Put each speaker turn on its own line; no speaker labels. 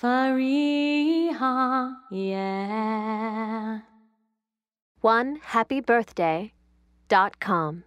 Fariha, yeah.
One happy birthday dot com.